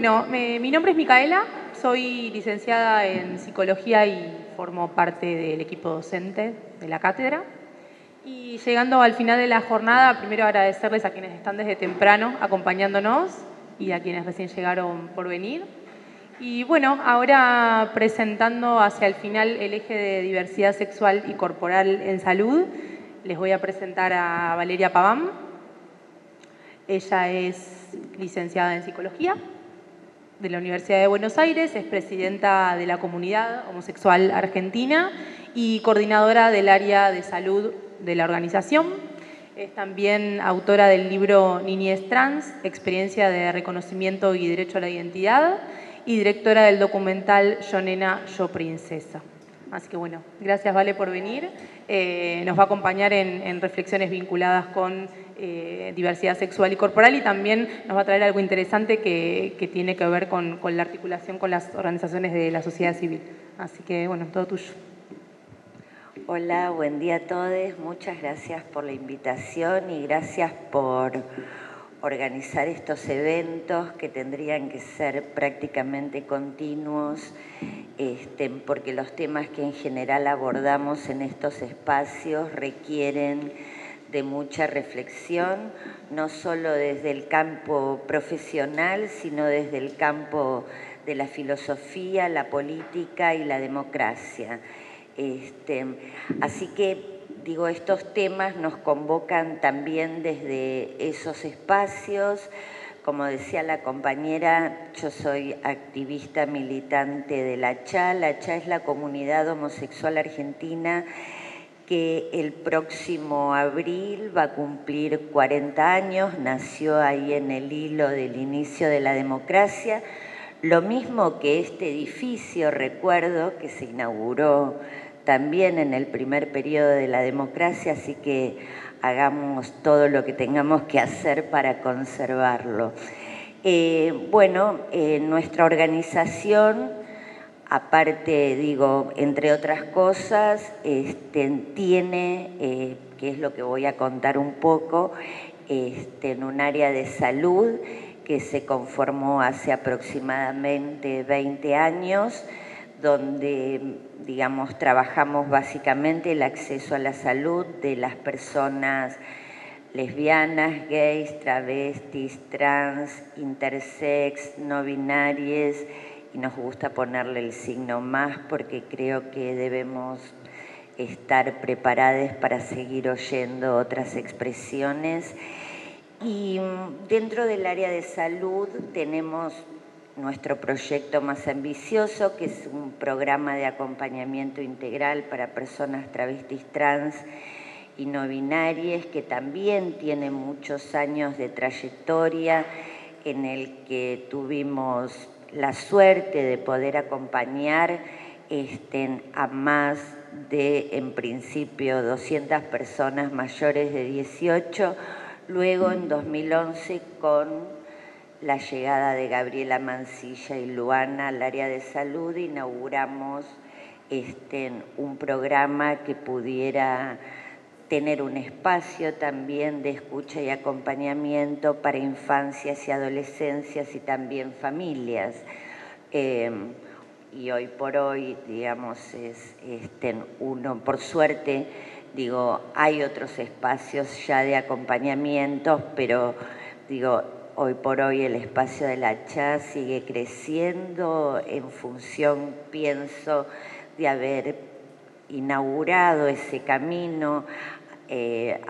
Bueno, mi nombre es Micaela, soy licenciada en psicología y formo parte del equipo docente de la cátedra. Y llegando al final de la jornada, primero agradecerles a quienes están desde temprano acompañándonos y a quienes recién llegaron por venir. Y bueno, ahora presentando hacia el final el eje de diversidad sexual y corporal en salud, les voy a presentar a Valeria Paván. Ella es licenciada en psicología de la Universidad de Buenos Aires, es presidenta de la comunidad homosexual argentina y coordinadora del área de salud de la organización. Es también autora del libro Niñez Trans, Experiencia de Reconocimiento y Derecho a la Identidad, y directora del documental Yo Nena, Yo Princesa. Así que bueno, gracias Vale por venir. Eh, nos va a acompañar en, reflexiones vinculadas con eh, diversidad sexual y corporal y también nos va a traer algo interesante que, tiene que ver con, con, la articulación con las organizaciones de la sociedad civil. Así que bueno, todo tuyo. Hola, buen día a todos. Muchas gracias por la invitación y gracias por organizar estos eventos que tendrían que ser prácticamente continuos, este, porque los temas que en general abordamos en estos espacios requieren de mucha reflexión, no solo desde el campo profesional, sino desde el campo de la filosofía, la política y la democracia. Este, así que digo, estos temas nos convocan también desde esos espacios. Como decía la compañera, yo soy activista militante de la CHA. La CHA es la comunidad homosexual argentina que el próximo abril va a cumplir 40 años, nació ahí en el hilo del inicio de la democracia, lo mismo que este edificio, recuerdo, que se inauguró también en el primer periodo de la democracia, así que hagamos todo lo que tengamos que hacer para conservarlo. Eh, bueno, eh, nuestra organización, aparte, digo, entre otras cosas, este, tiene, eh, que es lo que voy a contar un poco, este, en un área de salud que se conformó hace aproximadamente 20 años, donde, digamos, trabajamos básicamente el acceso a la salud de las personas lesbianas, gays, travestis, trans, intersex, no binarias, y nos gusta ponerle el signo más porque creo que debemos estar preparadas para seguir oyendo otras expresiones. Y dentro del área de salud tenemos nuestro proyecto más ambicioso, que es un programa de acompañamiento integral para personas travestis trans y no binarias, que también tiene muchos años de trayectoria, en el que tuvimos la suerte de poder acompañar este, a más de, en principio, 200 personas mayores de 18, luego en 2011 con la llegada de Gabriela Mancilla y Luana al área de salud, inauguramos este, un programa que pudiera tener un espacio también de escucha y acompañamiento para infancias y adolescencias y también familias. Em, y hoy por hoy, digamos, es este, uno, por suerte, digo, hay otros espacios ya de acompañamiento, pero digo, Hoy por hoy el espacio de la CHA sigue creciendo en función, pienso, de haber inaugurado ese camino, eh,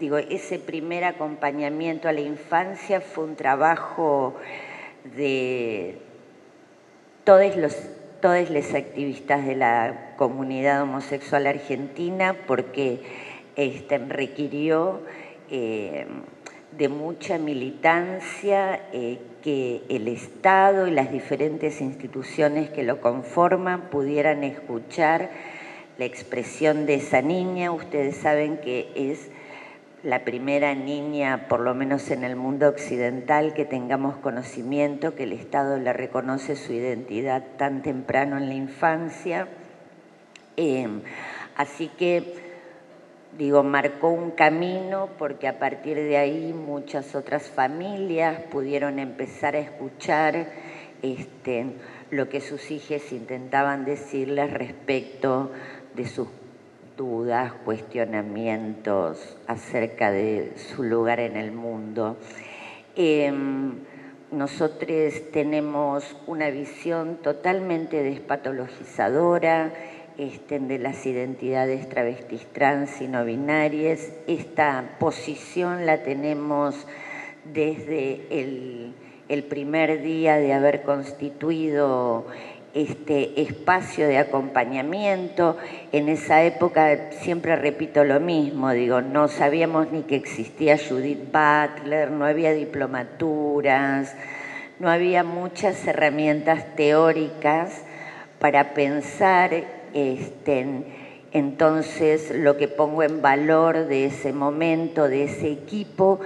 digo, ese primer acompañamiento a la infancia fue un trabajo de todos los, todos los activistas de la comunidad homosexual argentina porque este, requirió eh, de mucha militancia eh, que el Estado y las diferentes instituciones que lo conforman pudieran escuchar la expresión de esa niña. Ustedes saben que es la primera niña, por lo menos en el mundo occidental, que tengamos conocimiento, que el Estado le reconoce su identidad tan temprano en la infancia. Eh, así que digo, marcó un camino porque a partir de ahí muchas otras familias pudieron empezar a escuchar este, lo que sus hijas intentaban decirles respecto de sus dudas, cuestionamientos acerca de su lugar en el mundo. Em, nosotros tenemos una visión totalmente despatologizadora este, de las identidades travestis trans y no binarias. Esta posición la tenemos desde el, el primer día de haber constituido este espacio de acompañamiento. En esa época siempre repito lo mismo, digo, no sabíamos ni que existía Judith Butler, no había diplomaturas, no había muchas herramientas teóricas para pensar entonces lo que pongo en valor de ese momento, de ese equipo,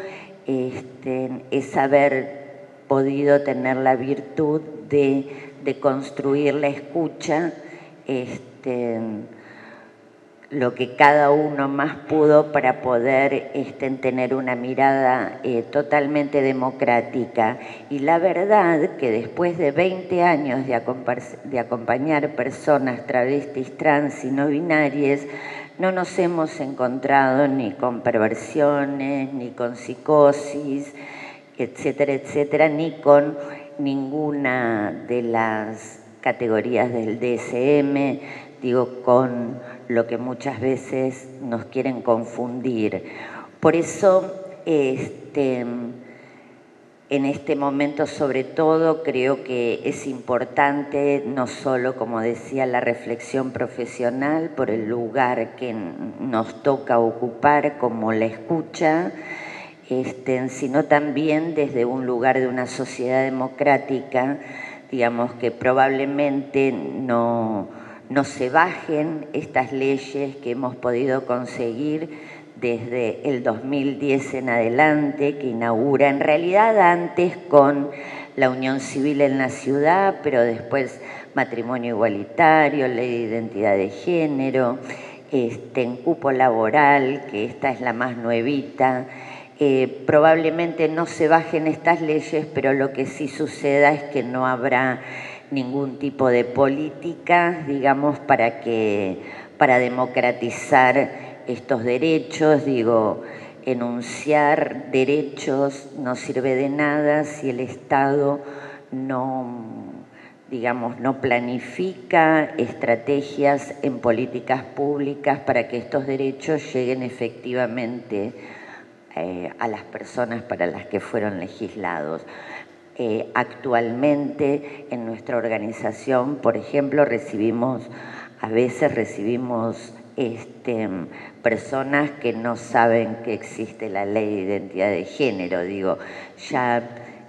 este, es haber podido tener la virtud de de construir la escucha, este, lo que cada uno más pudo para poder este, tener una mirada eh, totalmente democrática. Y la verdad que después de 20 años de, de acompañar personas travestis, trans y no binarias, no nos hemos encontrado ni con perversiones, ni con psicosis, etcétera, etcétera, ni con ninguna de las categorías del DSM, digo, con lo que muchas veces nos quieren confundir. Por eso, este, en este momento sobre todo creo que es importante no solo, como decía, la reflexión profesional por el lugar que nos toca ocupar como la escucha, este, sino también desde un lugar de una sociedad democrática, digamos que probablemente no, no se bajen estas leyes que hemos podido conseguir desde el 2010 en adelante, que inaugura en realidad antes con la unión civil en la ciudad, pero después matrimonio igualitario, ley de identidad de género, este, en cupo laboral, que esta es la más nuevita, eh, probablemente no se bajen estas leyes, pero lo que sí suceda es que no habrá ningún tipo de política, digamos, para que para democratizar estos derechos, digo, enunciar derechos no sirve de nada si el Estado no digamos, no planifica estrategias en políticas públicas para que estos derechos lleguen efectivamente eh, a las personas para las que fueron legislados. Eh, actualmente en nuestra organización, por ejemplo, recibimos, a veces recibimos este, personas que no saben que existe la ley de identidad de género, digo, ya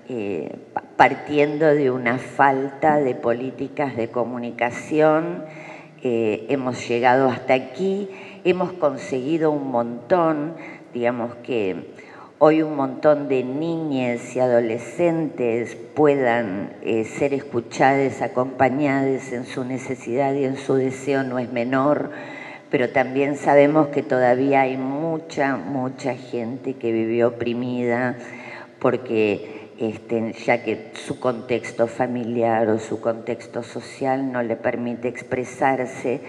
eh, partiendo de una falta de políticas de comunicación, hemos llegado hasta aquí, hemos conseguido un montón, digamos que hoy un montón de niñas y adolescentes puedan eh, ser escuchadas, acompañadas en su necesidad y en su deseo no es menor, pero también sabemos que todavía hay mucha, mucha gente que vivió oprimida porque este, ya que su contexto familiar o su contexto social no le permite expresarse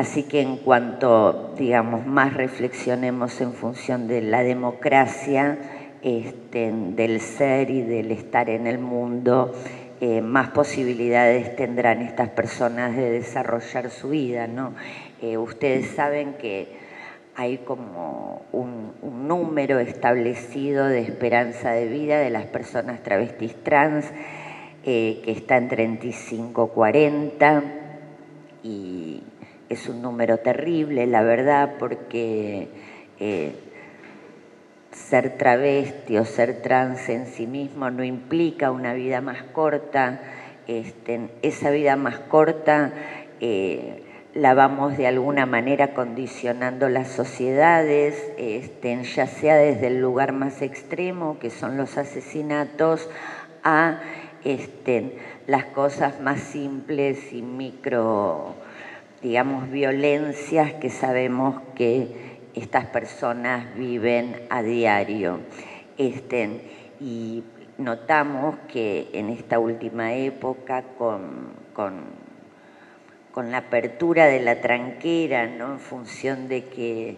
Así que en cuanto, digamos, más reflexionemos en función de la democracia, este, del ser y del estar en el mundo, eh, más posibilidades tendrán estas personas de desarrollar su vida. ¿no? Eh, ustedes saben que hay como un, número establecido de esperanza de vida de las personas travestis trans eh, que está en 35-40 y es un número terrible, la verdad, porque eh, ser travesti o ser trans en sí mismo no implica una vida más corta. Este, esa vida más corta eh, la vamos de alguna manera condicionando las sociedades, este, ya sea desde el lugar más extremo, que son los asesinatos, a este, las cosas más simples y micro digamos, violencias que sabemos que estas personas viven a diario. Este, y notamos que en esta última época, con, con, la apertura de la tranquera, ¿no? en función de que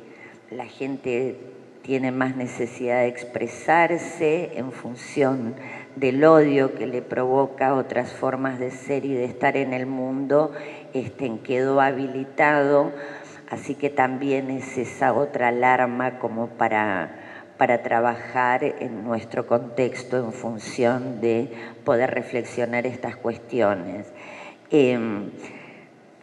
la gente tiene más necesidad de expresarse, en función del odio que le provoca otras formas de ser y de estar en el mundo, este, quedó habilitado, así que también es esa otra alarma como para para trabajar en nuestro contexto en función de poder reflexionar estas cuestiones. Em,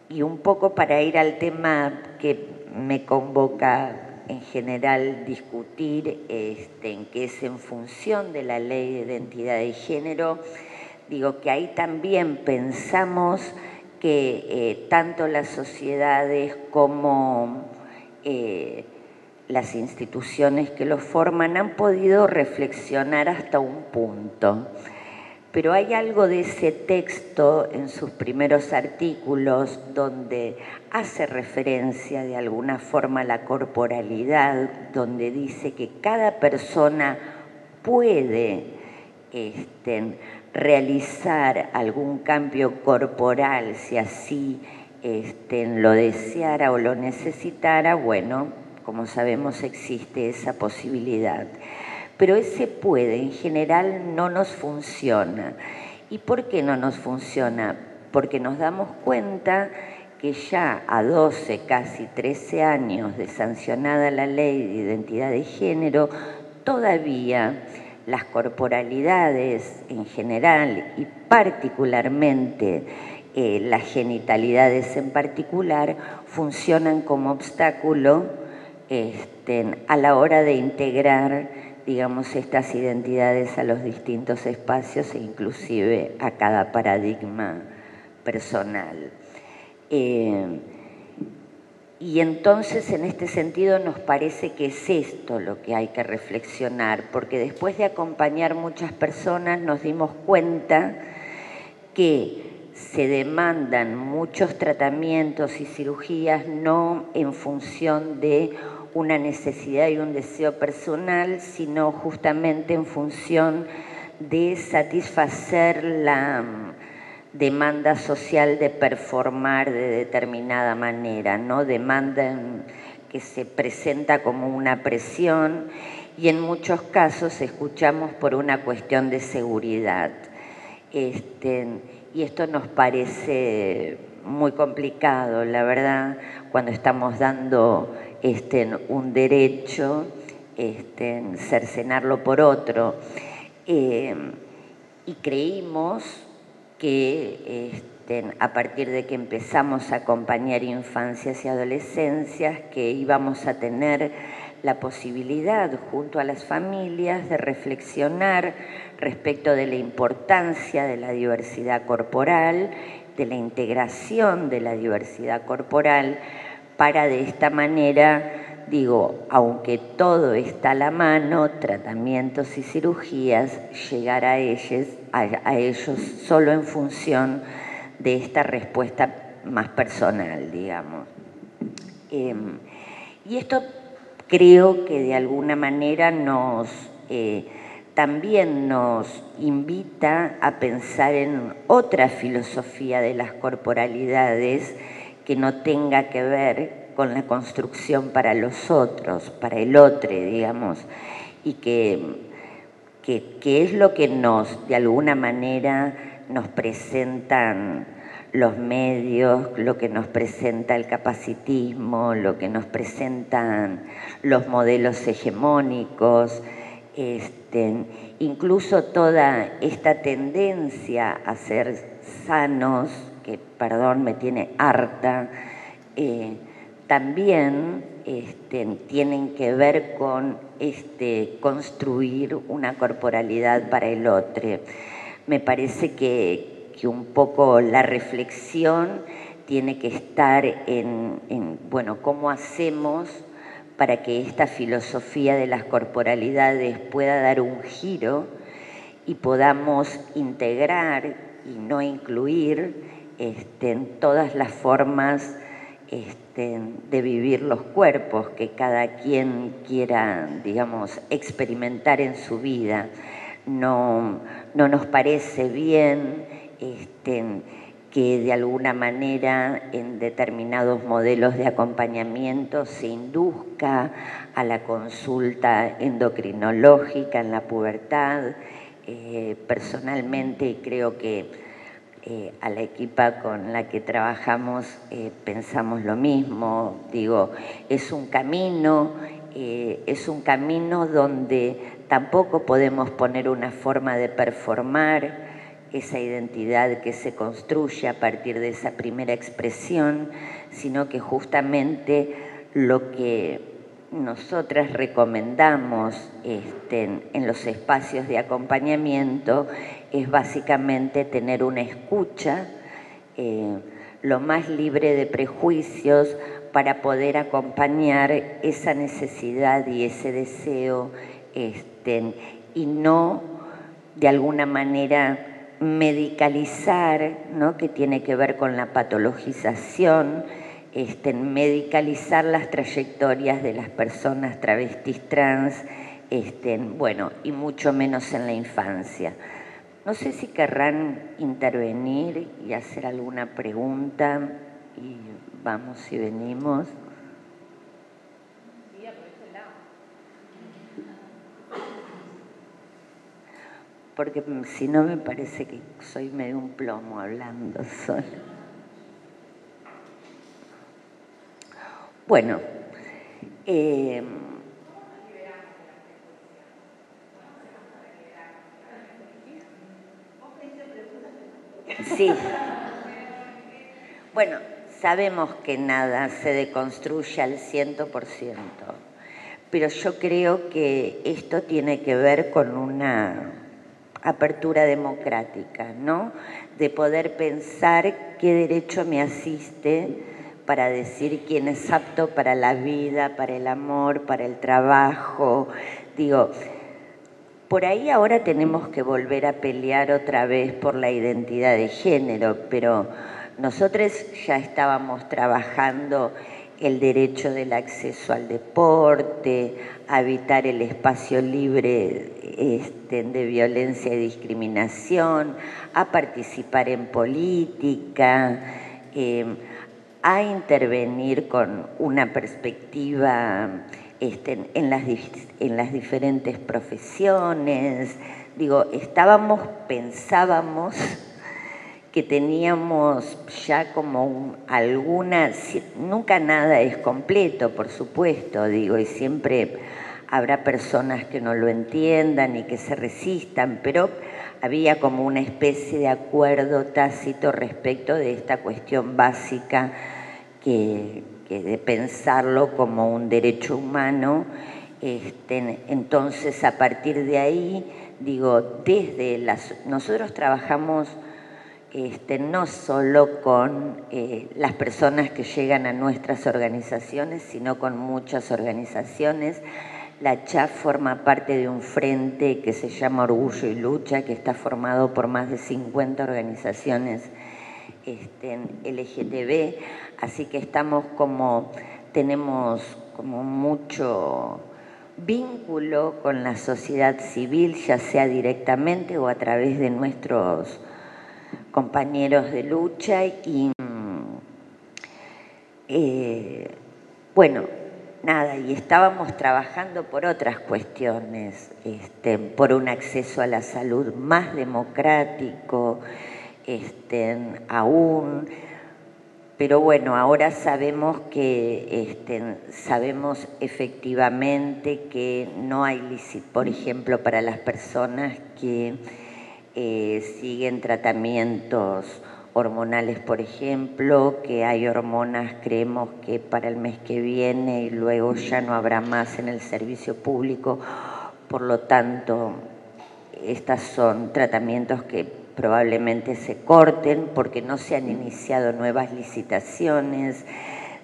y un poco para ir al tema que me convoca en general discutir, este, en que es en función de la ley de identidad de género, digo que ahí también pensamos que eh, tanto las sociedades como eh, las instituciones que lo forman han podido reflexionar hasta un punto. Pero hay algo de ese texto en sus primeros artículos donde hace referencia de alguna forma a la corporalidad, donde dice que cada persona puede este, realizar algún cambio corporal si así este, lo deseara o lo necesitara, bueno, como sabemos existe esa posibilidad. Pero ese puede en general no nos funciona. ¿Y por qué no nos funciona? Porque nos damos cuenta que ya a 12, casi 13 años de sancionada la ley de identidad de género, todavía las corporalidades en general y particularmente eh, las genitalidades en particular funcionan como obstáculo este, a la hora de integrar, digamos, estas identidades a los distintos espacios e inclusive a cada paradigma personal. Eh, y entonces en este sentido nos parece que es esto lo que hay que reflexionar, porque después de acompañar muchas personas nos dimos cuenta que se demandan muchos tratamientos y cirugías no en función de una necesidad y un deseo personal, sino justamente en función de satisfacer la mm, demanda social de performar de determinada manera, ¿no? Demanda que se presenta como una presión y en muchos casos escuchamos por una cuestión de seguridad. Este, y esto nos parece muy complicado, la verdad, cuando estamos dando este, un derecho, este, cercenarlo por otro. Eh, y creímos que este, a partir de que empezamos a acompañar infancias y adolescencias, que íbamos a tener la posibilidad junto a las familias de reflexionar respecto de la importancia de la diversidad corporal, de la integración de la diversidad corporal, para de esta manera, digo, aunque todo está a la mano, tratamientos y cirugías, llegar a ellos, a, ellos solo en función de esta respuesta más personal, digamos. Em, y esto creo que de alguna manera nos eh, también nos invita a pensar en otra filosofía de las corporalidades que no tenga que ver con la construcción para los otros, para el otro, digamos, y que, que, es lo que nos, de alguna manera, nos presentan los medios, lo que nos presenta el capacitismo, lo que nos presentan los modelos hegemónicos, este, incluso toda esta tendencia a ser sanos perdón, me tiene harta, eh, también este, tienen que ver con este, construir una corporalidad para el otro. Me parece que, un poco la reflexión tiene que estar en, en, bueno, cómo hacemos para que esta filosofía de las corporalidades pueda dar un giro y podamos integrar y no incluir este, en todas las formas este, de vivir los cuerpos que cada quien quiera, digamos, experimentar en su vida. No, no nos parece bien este, que de alguna manera en determinados modelos de acompañamiento se induzca a la consulta endocrinológica en la pubertad. Eh, personalmente creo que eh, a la equipa con la que trabajamos eh, pensamos lo mismo. Digo, es un camino, es un camino donde tampoco podemos poner una forma de performar esa identidad que se construye a partir de esa primera expresión, sino que justamente lo que nosotras recomendamos este, en los espacios de acompañamiento es básicamente tener una escucha eh, lo más libre de prejuicios para poder acompañar esa necesidad y ese deseo este, y no de alguna manera medicalizar, ¿no? que tiene que ver con la patologización, este, medicalizar las trayectorias de las personas travestis trans, este, bueno, y mucho menos en la infancia. No sé si querrán intervenir y hacer alguna pregunta y vamos y venimos. porque si no me parece que soy medio un plomo hablando solo. Bueno, eh, sí. Bueno, sabemos que nada se deconstruye al ciento por ciento, pero yo creo que esto tiene que ver con una apertura democrática, ¿no? De poder pensar qué derecho me asiste para decir quién es apto para la vida, para el amor, para el trabajo. Digo, por ahí ahora tenemos que volver a pelear otra vez por la identidad de género, pero nosotros ya estábamos trabajando el derecho del acceso al deporte, a evitar el espacio libre este, de violencia y discriminación, a participar en política, eh, a intervenir con una perspectiva este, en, las, en las diferentes profesiones. Digo, estábamos, pensábamos que teníamos ya como alguna, nunca nada es completo, por supuesto, digo, y siempre habrá personas que no lo entiendan y que se resistan, pero había como una especie de acuerdo tácito respecto de esta cuestión básica que, de pensarlo como un derecho humano. Este, entonces, a partir de ahí, digo, desde las... Nosotros trabajamos este, no solo con eh, las personas que llegan a nuestras organizaciones, sino con muchas organizaciones. La CHAF forma parte de un frente que se llama Orgullo y Lucha, que está formado por más de 50 organizaciones este, LGTB, así que estamos como, tenemos como mucho vínculo con la sociedad civil, ya sea directamente o a través de nuestros compañeros de lucha y eh, bueno, nada, y estábamos trabajando por otras cuestiones, este, por un acceso a la salud más democrático, este, aún, pero bueno, ahora sabemos que este, sabemos efectivamente que no hay, por ejemplo, para las personas que eh, siguen tratamientos hormonales, por ejemplo, que hay hormonas, creemos que para el mes que viene y luego ya no habrá más en el servicio público. Por lo tanto, estos son tratamientos que probablemente se corten porque no se han iniciado nuevas licitaciones.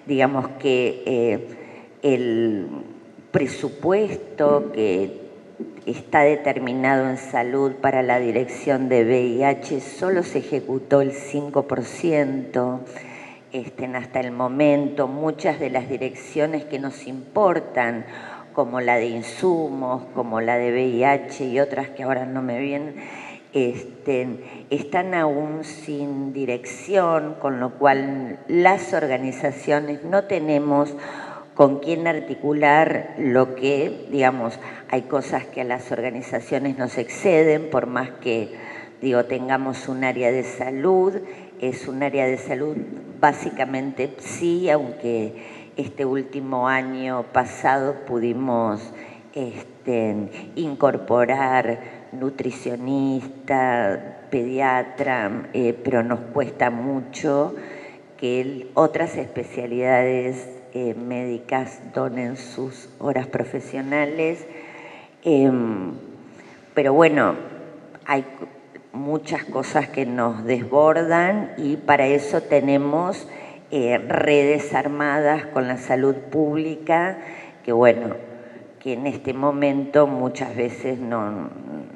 Digamos que eh, el presupuesto que está determinado en salud para la dirección de VIH, solo se ejecutó el 5%. este, hasta el momento, muchas de las direcciones que nos importan, como la de insumos, como la de VIH y otras que ahora no me vienen, este, están aún sin dirección, con lo cual las organizaciones no tenemos con quién articular lo que, digamos, hay cosas que a las organizaciones nos exceden, por más que, digo, tengamos un área de salud, es un área de salud básicamente sí, aunque este último año pasado pudimos este, incorporar nutricionista, pediatra, eh, pero nos cuesta mucho que otras especialidades eh, médicas donen sus horas profesionales. Em, pero bueno, hay muchas cosas que nos desbordan y para eso tenemos eh, redes armadas con la salud pública, que bueno, que en este momento muchas veces no,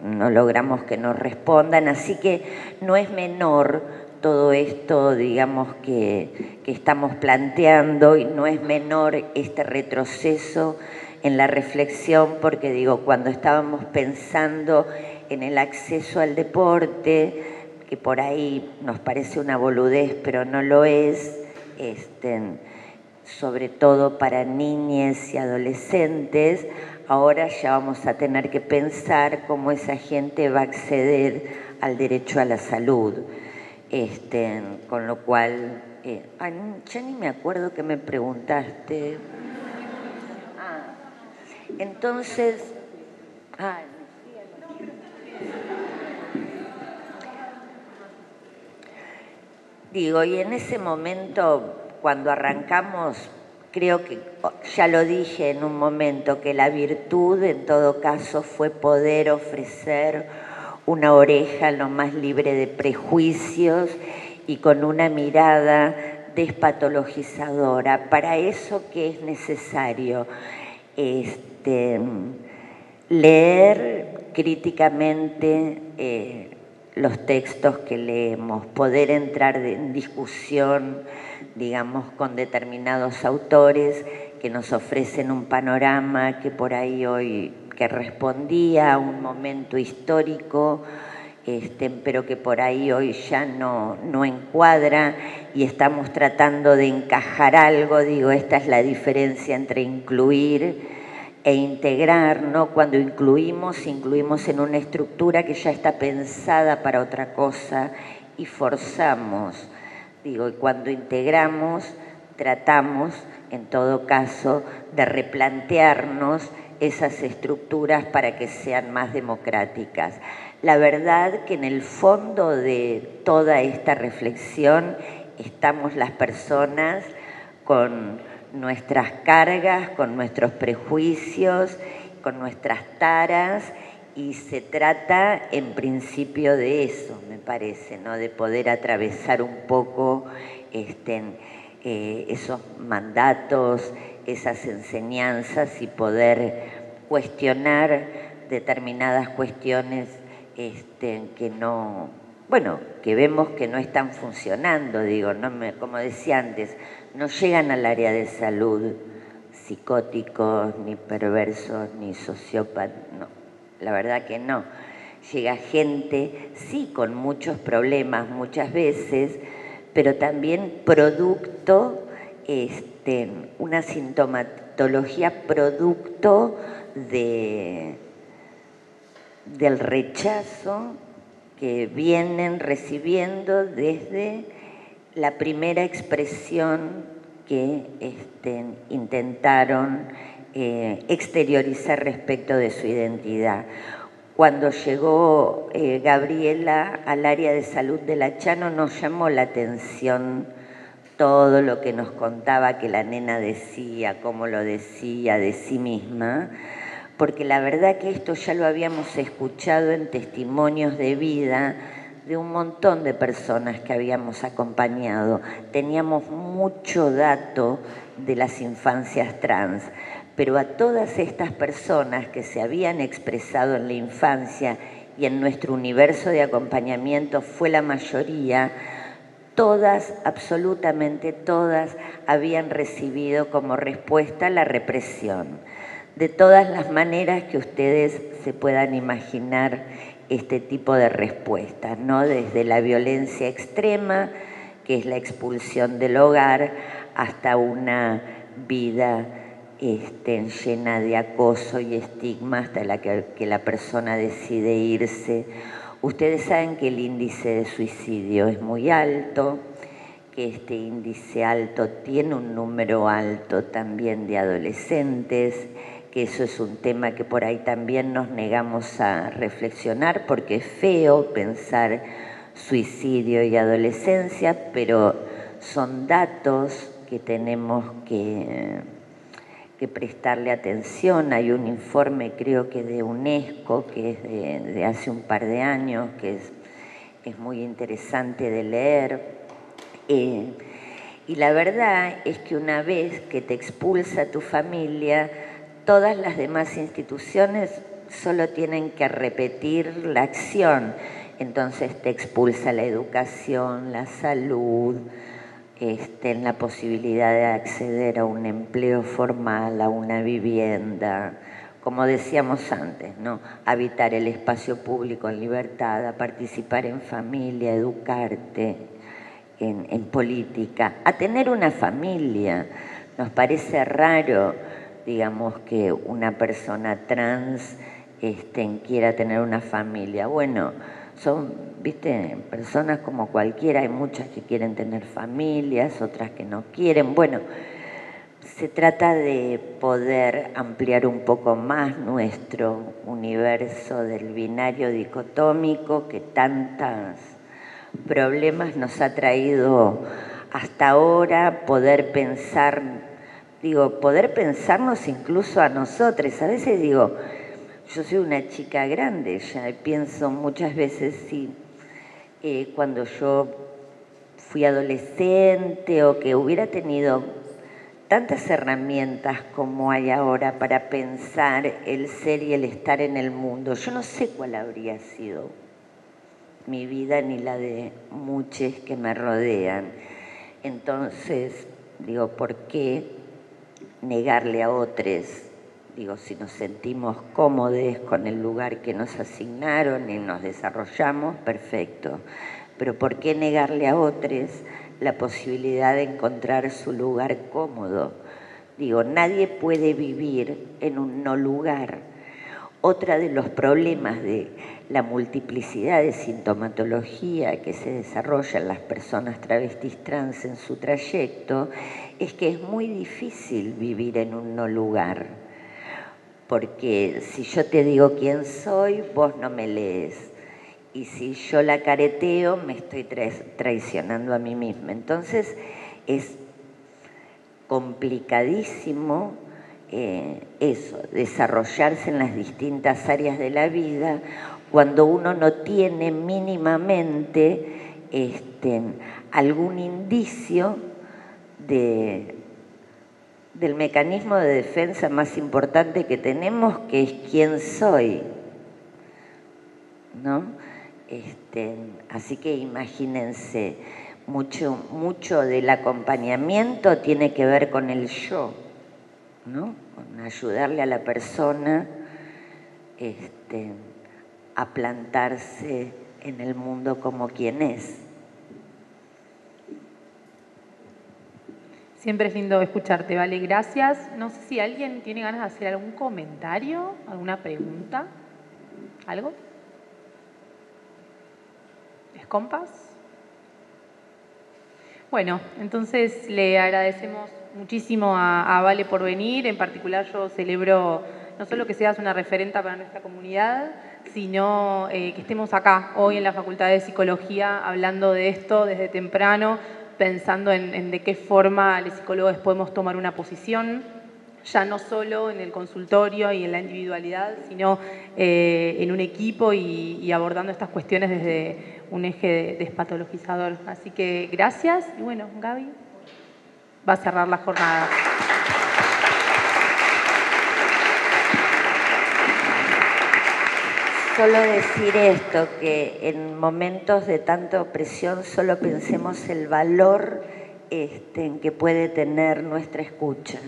no logramos que nos respondan, así que no es menor todo esto, digamos, que, estamos planteando y no es menor este retroceso en la reflexión, porque digo, cuando estábamos pensando en el acceso al deporte, que por ahí nos parece una boludez, pero no lo es, este, sobre todo para niñas y adolescentes, ahora ya vamos a tener que pensar cómo esa gente va a acceder al derecho a la salud. Este, con lo cual, eh, ya ni me acuerdo que me preguntaste. Ah, entonces, digo, y en ese momento, cuando arrancamos, creo que ya lo dije en un momento, que la virtud en todo caso fue poder ofrecer una oreja lo más libre de prejuicios y con una mirada despatologizadora. Para eso, ¿qué es necesario? Este, leer críticamente eh, los textos que leemos, poder entrar en discusión, digamos, con determinados autores que nos ofrecen un panorama que por ahí hoy que respondía a un momento histórico, este, pero que por ahí hoy ya no, no encuadra y estamos tratando de encajar algo, digo, esta es la diferencia entre incluir e integrar, ¿no? Cuando incluimos, incluimos en una estructura que ya está pensada para otra cosa y forzamos, digo, y cuando integramos, tratamos, en todo caso, de replantearnos esas estructuras para que sean más democráticas. La verdad que en el fondo de toda esta reflexión estamos las personas con nuestras cargas, con nuestros prejuicios, con nuestras taras y se trata en principio de eso, me parece, ¿no? de poder atravesar un poco este, eh, esos mandatos, esas enseñanzas y poder cuestionar determinadas cuestiones este, que no, bueno, que vemos que no están funcionando, digo, no como decía antes, no llegan al área de salud psicóticos, ni perversos, ni sociópatas, no, la verdad que no. Llega gente, sí, con muchos problemas muchas veces, pero también producto, este, una sintomatología producto de, del rechazo que vienen recibiendo desde la primera expresión que este, intentaron eh, exteriorizar respecto de su identidad. Cuando llegó eh, Gabriela al área de salud de la Chano nos llamó la atención todo lo que nos contaba que la nena decía, cómo lo decía de sí misma, porque la verdad que esto ya lo habíamos escuchado en testimonios de vida de un montón de personas que habíamos acompañado. Teníamos mucho dato de las infancias trans, pero a todas estas personas que se habían expresado en la infancia y en nuestro universo de acompañamiento fue la mayoría, todas, absolutamente todas, habían recibido como respuesta la represión. De todas las maneras que ustedes se puedan imaginar este tipo de respuestas, ¿no? Desde la violencia extrema, que es la expulsión del hogar, hasta una vida este, llena de acoso y estigma hasta la que, que la persona decide irse. Ustedes saben que el índice de suicidio es muy alto, que este índice alto tiene un número alto también de adolescentes, que eso es un tema que por ahí también nos negamos a reflexionar porque es feo pensar suicidio y adolescencia, pero son datos que tenemos que que prestarle atención. Hay un informe, creo que de UNESCO, que es de, hace un par de años, que es, es muy interesante de leer. Eh, y la verdad es que una vez que te expulsa tu familia, todas las demás instituciones solo tienen que repetir la acción. Entonces te expulsa la educación, la salud, en la posibilidad de acceder a un empleo formal, a una vivienda, como decíamos antes, ¿no? habitar el espacio público en libertad, a participar en familia, educarte en, en política, a tener una familia. Nos parece raro, digamos, que una persona trans este, quiera tener una familia. Bueno, son, viste, personas como cualquiera, hay muchas que quieren tener familias, otras que no quieren. Bueno, se trata de poder ampliar un poco más nuestro universo del binario dicotómico que tantos problemas nos ha traído hasta ahora, poder pensar, digo, poder pensarnos incluso a nosotros. A veces digo, yo soy una chica grande ya pienso muchas veces si eh, cuando yo fui adolescente o que hubiera tenido tantas herramientas como hay ahora para pensar el ser y el estar en el mundo, yo no sé cuál habría sido mi vida ni la de muchos que me rodean. Entonces, digo, ¿por qué negarle a otros Digo, si nos sentimos cómodos con el lugar que nos asignaron y nos desarrollamos, perfecto. Pero ¿por qué negarle a otros la posibilidad de encontrar su lugar cómodo? Digo, nadie puede vivir en un no lugar. Otra de los problemas de la multiplicidad de sintomatología que se desarrolla en las personas travestis trans en su trayecto es que es muy difícil vivir en un no lugar porque si yo te digo quién soy, vos no me lees. Y si yo la careteo, me estoy traicionando a mí misma. Entonces es complicadísimo eh, eso, desarrollarse en las distintas áreas de la vida cuando uno no tiene mínimamente este, algún indicio de del mecanismo de defensa más importante que tenemos, que es quién soy. ¿No? Este, así que imagínense, mucho, mucho del acompañamiento tiene que ver con el yo, ¿no? Con ayudarle a la persona este, a plantarse en el mundo como quien es. Siempre es lindo escucharte, Vale, gracias. No sé si alguien tiene ganas de hacer algún comentario, alguna pregunta, algo. ¿Es compas? Bueno, entonces le agradecemos muchísimo a, Vale por venir. En particular yo celebro no solo que seas una referenta para nuestra comunidad, sino eh, que estemos acá hoy en la Facultad de Psicología hablando de esto desde temprano, pensando en, de qué forma los psicólogos podemos tomar una posición, ya no solo en el consultorio y en la individualidad, sino eh, en un equipo y, abordando estas cuestiones desde un eje despatologizador. Así que gracias y bueno, Gaby va a cerrar la jornada. Solo decir esto, que en momentos de tanta opresión solo pensemos el valor este, en que puede tener nuestra escucha.